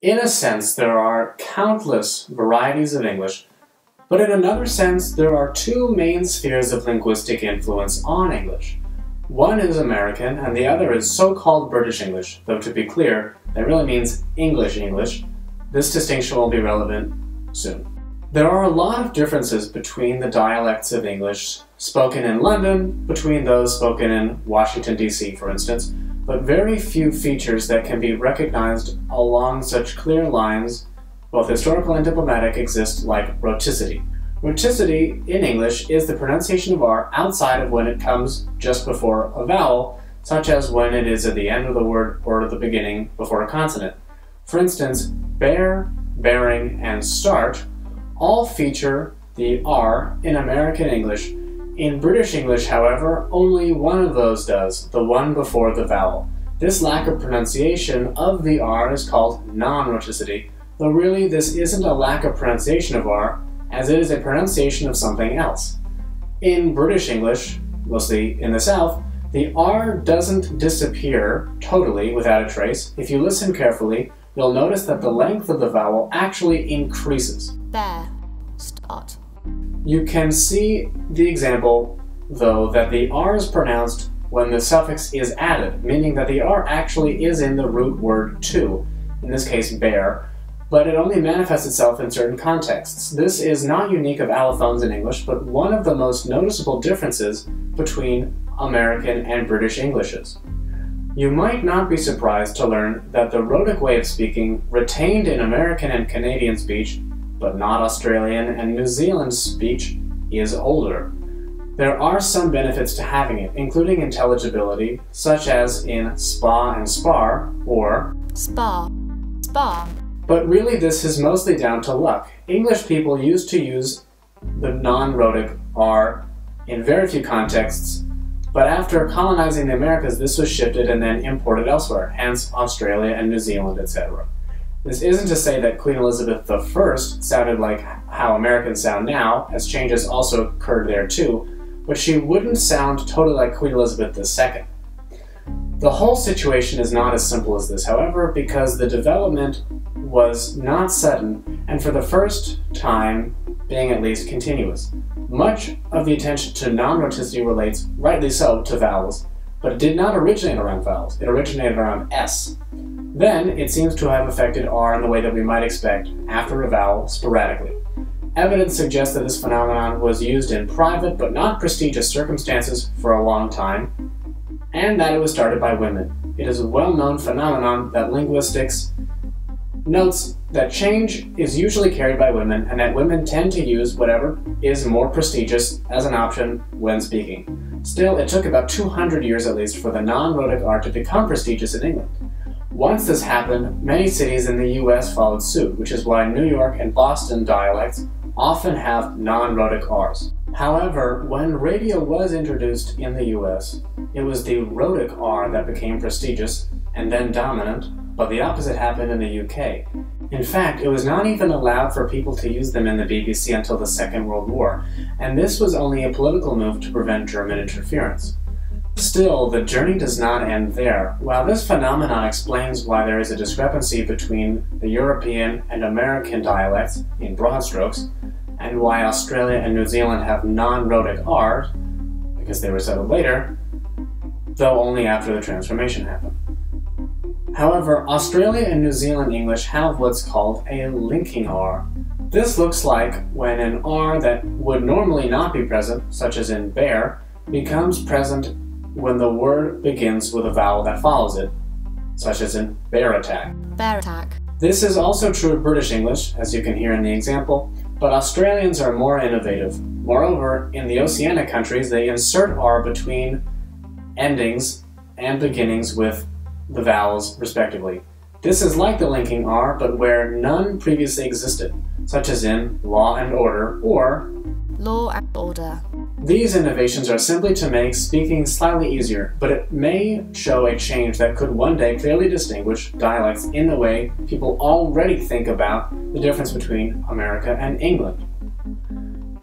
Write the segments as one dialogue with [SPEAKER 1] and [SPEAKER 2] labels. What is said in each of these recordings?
[SPEAKER 1] In a sense, there are countless varieties of English, but in another sense, there are two main spheres of linguistic influence on English. One is American, and the other is so-called British English, though to be clear, that really means English English. This distinction will be relevant soon. There are a lot of differences between the dialects of English spoken in London, between those spoken in Washington, D.C., for instance, but very few features that can be recognized along such clear lines, both historical and diplomatic, exist like rhoticity. Rhoticity in English is the pronunciation of R outside of when it comes just before a vowel, such as when it is at the end of the word or at the beginning before a consonant. For instance, bear, bearing, and start all feature the R in American English. In British English, however, only one of those does, the one before the vowel. This lack of pronunciation of the R is called non-rhoticity, though really this isn't a lack of pronunciation of R, as it is a pronunciation of something else. In British English, mostly in the South, the R doesn't disappear totally without a trace. If you listen carefully, you'll notice that the length of the vowel actually increases.
[SPEAKER 2] Bear. Start.
[SPEAKER 1] You can see the example, though, that the R is pronounced when the suffix is added, meaning that the R actually is in the root word to, in this case bear, but it only manifests itself in certain contexts. This is not unique of allophones in English, but one of the most noticeable differences between American and British Englishes. You might not be surprised to learn that the rhotic way of speaking retained in American and Canadian speech, but not Australian and New Zealand speech, is older. There are some benefits to having it, including intelligibility, such as in spa and spar, or
[SPEAKER 2] Spa. Spa.
[SPEAKER 1] but really, this is mostly down to luck. English people used to use the non rhotic R in very few contexts, but after colonizing the Americas, this was shifted and then imported elsewhere, hence Australia and New Zealand, etc. This isn't to say that Queen Elizabeth I sounded like how Americans sound now, as changes also occurred there too, but she wouldn't sound totally like Queen Elizabeth II. The whole situation is not as simple as this, however, because the development was not sudden and for the first time being at least continuous. Much of the attention to non-rhoticity relates, rightly so, to vowels, but it did not originate around vowels. It originated around S. Then it seems to have affected R in the way that we might expect, after a vowel, sporadically. Evidence suggests that this phenomenon was used in private but not prestigious circumstances for a long time, and that it was started by women. It is a well known phenomenon that linguistics notes that change is usually carried by women and that women tend to use whatever is more prestigious as an option when speaking. Still, it took about 200 years at least for the non rhotic R to become prestigious in England. Once this happened, many cities in the US followed suit, which is why New York and Boston dialects often have non rhotic R's. However, when radio was introduced in the US, it was the rhotic R that became prestigious and then dominant, but the opposite happened in the UK. In fact, it was not even allowed for people to use them in the BBC until the Second World War, and this was only a political move to prevent German interference. Still, the journey does not end there. While this phenomenon explains why there is a discrepancy between the European and American dialects, in broad strokes, and why Australia and New Zealand have non rhotic R's, because they were settled later, though only after the transformation happened. However, Australia and New Zealand English have what's called a linking R. This looks like when an R that would normally not be present, such as in bear, becomes present when the word begins with a vowel that follows it, such as in bear attack.
[SPEAKER 2] Bear attack.
[SPEAKER 1] This is also true of British English, as you can hear in the example, but Australians are more innovative. Moreover, in the Oceanic countries, they insert R between endings and beginnings with the vowels, respectively. This is like the linking R, but where none previously existed, such as in law and order or
[SPEAKER 2] Law and order.
[SPEAKER 1] These innovations are simply to make speaking slightly easier, but it may show a change that could one day clearly distinguish dialects in the way people already think about the difference between America and England.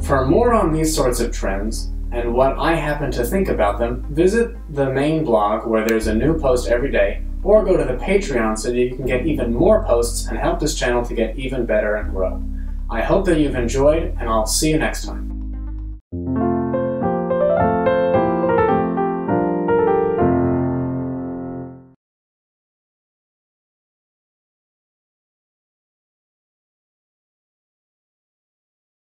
[SPEAKER 1] For more on these sorts of trends, and what I happen to think about them, visit the main blog where there's a new post every day, or go to the Patreon so that you can get even more posts and help this channel to get even better and grow. I hope that you've enjoyed, and I'll see you next time.